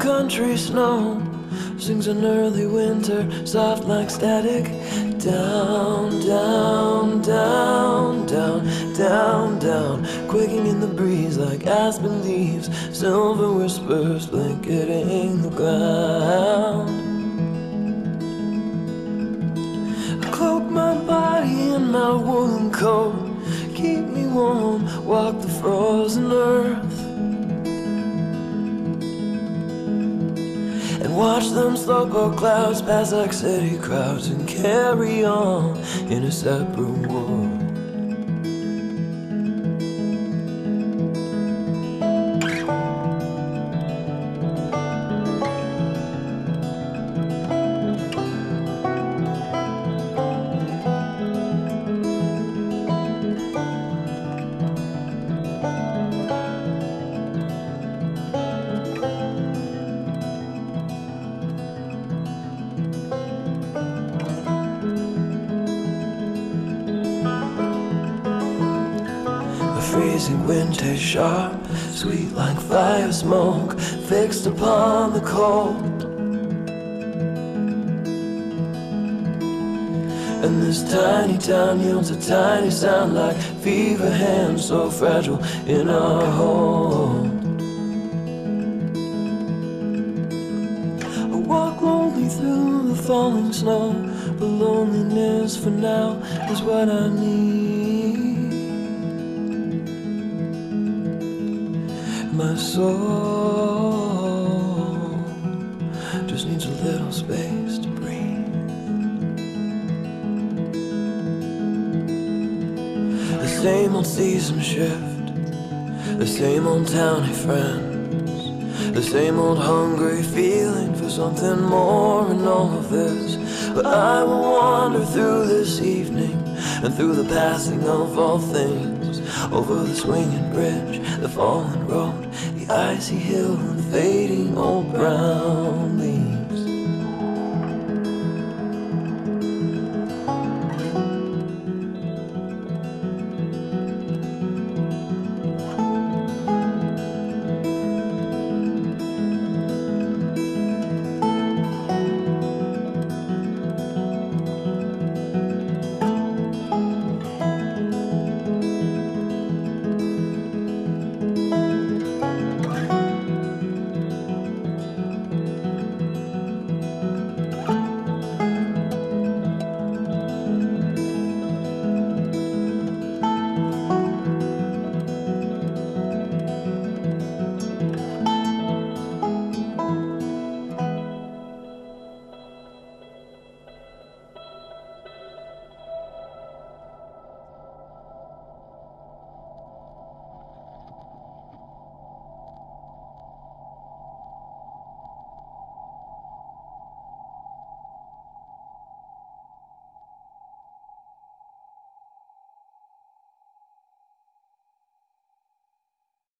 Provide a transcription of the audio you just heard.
country snow sings an early winter, soft like static. Down, down, down, down, down, down, quaking in the breeze like aspen leaves, silver whispers blanketing the ground. I cloak my body in my woolen coat, keep me warm, walk the frozen earth. Them slowpoke clouds pass like city crowds and carry on in a separate world. Freezing winter sharp, sweet like fire smoke, fixed upon the cold. And this tiny town yields a tiny sound like fever hands so fragile in our hold. I walk lonely through the falling snow, but loneliness for now is what I need. Soul just needs a little space to breathe. The same old season shift, the same old towny friends, the same old hungry feeling for something more in all of this. But I will wander through this evening and through the passing of all things, over the swinging bridge, the fallen road, the icy hill, and fading old brown.